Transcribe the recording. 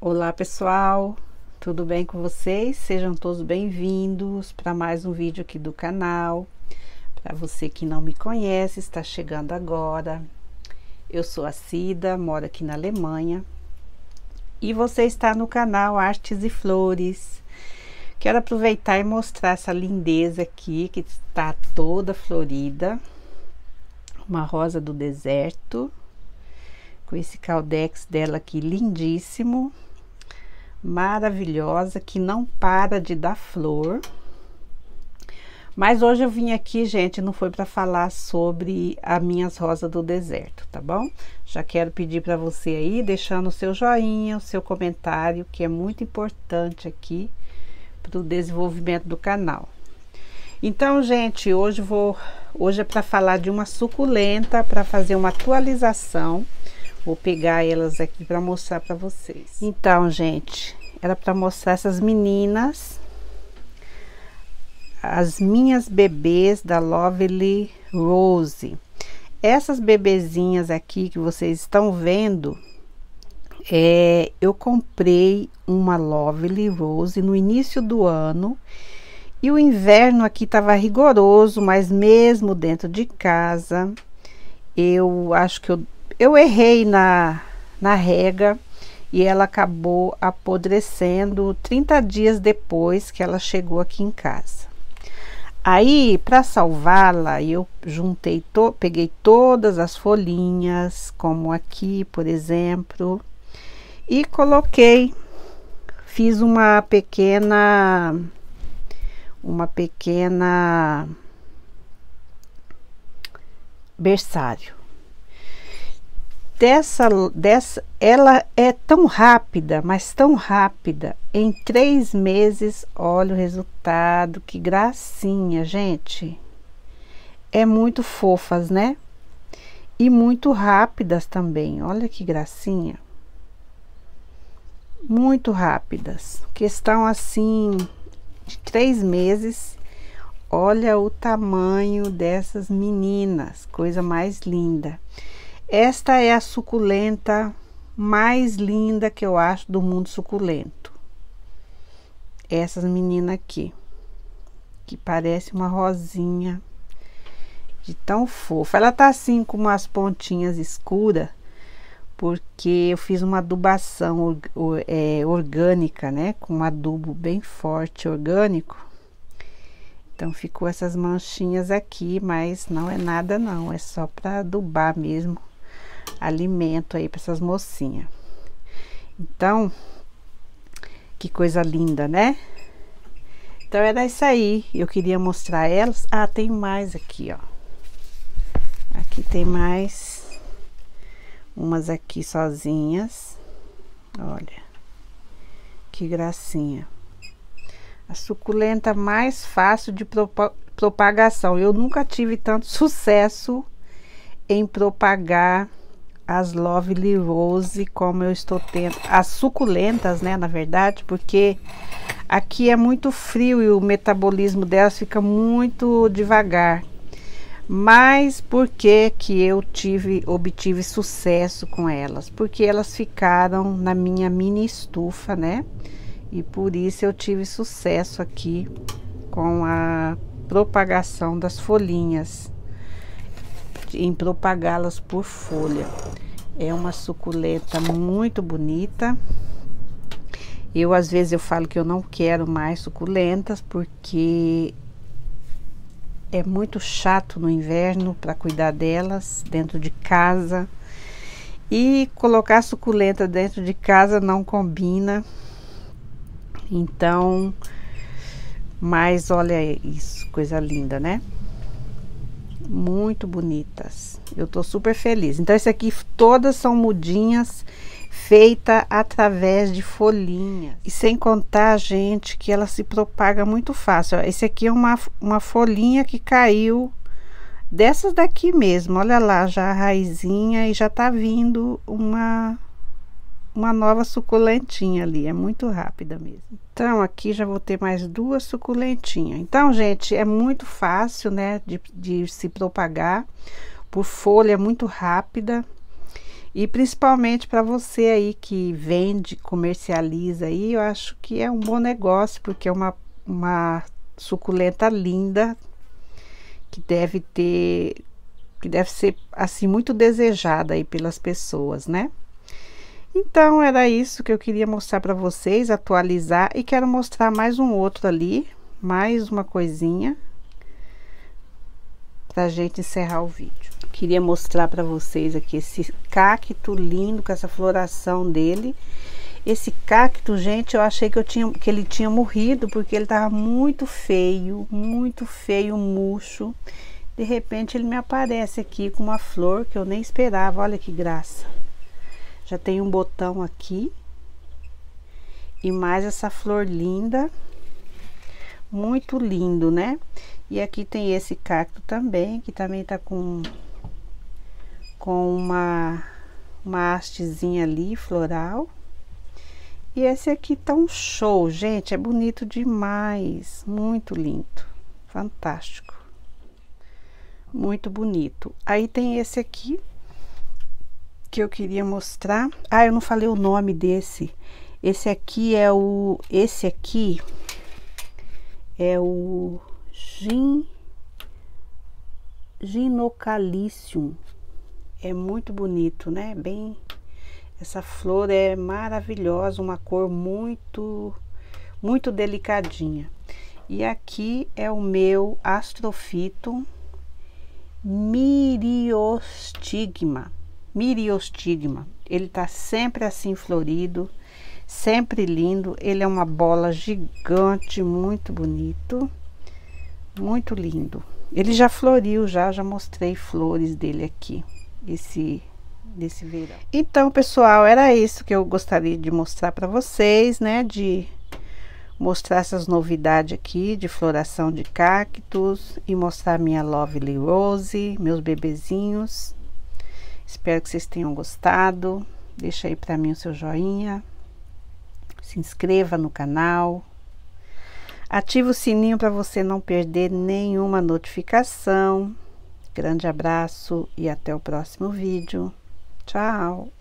Olá pessoal, tudo bem com vocês? Sejam todos bem-vindos para mais um vídeo aqui do canal. Para você que não me conhece, está chegando agora. Eu sou a Cida, moro aqui na Alemanha e você está no canal Artes e Flores. Quero aproveitar e mostrar essa lindeza aqui que está toda florida. Uma rosa do deserto com esse caldex dela aqui lindíssimo maravilhosa que não para de dar flor. Mas hoje eu vim aqui, gente, não foi para falar sobre as minhas rosas do deserto, tá bom? Já quero pedir para você aí, deixando o seu joinha, o seu comentário, que é muito importante aqui para o desenvolvimento do canal. Então, gente, hoje vou, hoje é para falar de uma suculenta, para fazer uma atualização Vou pegar elas aqui para mostrar para vocês. Então, gente, era para mostrar essas meninas, as minhas bebês da Lovely Rose. Essas bebezinhas aqui que vocês estão vendo, é, eu comprei uma Lovely Rose no início do ano e o inverno aqui estava rigoroso, mas mesmo dentro de casa, eu acho que eu eu errei na, na rega e ela acabou apodrecendo 30 dias depois que ela chegou aqui em casa. Aí, para salvá-la, eu juntei, to peguei todas as folhinhas, como aqui, por exemplo, e coloquei, fiz uma pequena, uma pequena berçário dessa, dessa, ela é tão rápida, mas tão rápida. Em três meses, olha o resultado, que gracinha, gente. É muito fofas, né? E muito rápidas também. Olha que gracinha. Muito rápidas. Questão assim de três meses. Olha o tamanho dessas meninas, coisa mais linda. Esta é a suculenta mais linda que eu acho do mundo suculento. Essas meninas aqui, que parece uma rosinha de tão fofa. Ela tá assim com umas pontinhas escuras, porque eu fiz uma adubação é, orgânica, né? Com um adubo bem forte, orgânico. Então ficou essas manchinhas aqui, mas não é nada não, é só para adubar mesmo alimento aí para essas mocinhas. Então, que coisa linda, né? Então era isso aí. Eu queria mostrar elas. Ah, tem mais aqui, ó. Aqui tem mais umas aqui sozinhas. Olha. Que gracinha. A suculenta mais fácil de propagação. Eu nunca tive tanto sucesso em propagar as Lovely Rose, como eu estou tendo, as suculentas, né, na verdade, porque aqui é muito frio e o metabolismo delas fica muito devagar. Mas por que que eu tive, obtive sucesso com elas? Porque elas ficaram na minha mini estufa, né? E por isso eu tive sucesso aqui com a propagação das folhinhas em propagá-las por folha. É uma suculenta muito bonita. Eu às vezes eu falo que eu não quero mais suculentas porque é muito chato no inverno para cuidar delas dentro de casa. E colocar suculenta dentro de casa não combina. Então, mas olha isso, coisa linda, né? Muito bonitas. Eu tô super feliz. Então, esse aqui todas são mudinhas feita através de folhinhas. E sem contar, gente, que ela se propaga muito fácil. Ó, esse aqui é uma, uma folhinha que caiu dessas daqui mesmo. Olha lá, já a raizinha e já tá vindo uma uma nova suculentinha ali, é muito rápida mesmo. Então, aqui já vou ter mais duas suculentinhas. Então, gente, é muito fácil, né, de, de se propagar por folha, é muito rápida. E principalmente para você aí que vende, comercializa aí, eu acho que é um bom negócio, porque é uma, uma suculenta linda que deve ter que deve ser assim muito desejada aí pelas pessoas, né? Então era isso que eu queria mostrar para vocês, atualizar e quero mostrar mais um outro ali, mais uma coisinha pra gente encerrar o vídeo. Queria mostrar para vocês aqui esse cacto lindo com essa floração dele. Esse cacto, gente, eu achei que, eu tinha, que ele tinha morrido porque ele tava muito feio, muito feio, murcho. De repente ele me aparece aqui com uma flor que eu nem esperava. Olha que graça. Já tem um botão aqui. E mais essa flor linda. Muito lindo, né? E aqui tem esse cacto também, que também tá com com uma, uma hastezinha ali, floral. E esse aqui tá um show, gente, é bonito demais, muito lindo, fantástico. Muito bonito. Aí tem esse aqui, que eu queria mostrar. Ah, eu não falei o nome desse. Esse aqui é o... Esse aqui é o gin... Ginocalicium é muito bonito, né? Bem, essa flor é maravilhosa, uma cor muito, muito delicadinha. E aqui é o meu astrofito miriostigma. Miriostigma. Ele tá sempre assim florido, sempre lindo. Ele é uma bola gigante, muito bonito, muito lindo. Ele já floriu, já, já mostrei flores dele aqui esse desse verão. Então, pessoal, era isso que eu gostaria de mostrar para vocês, né, de mostrar essas novidades aqui de floração de cactos e mostrar minha Lovely Rose, meus bebezinhos. Espero que vocês tenham gostado. Deixa aí para mim o seu joinha. Se inscreva no canal. Ative o sininho para você não perder nenhuma notificação. Grande abraço e até o próximo vídeo. Tchau!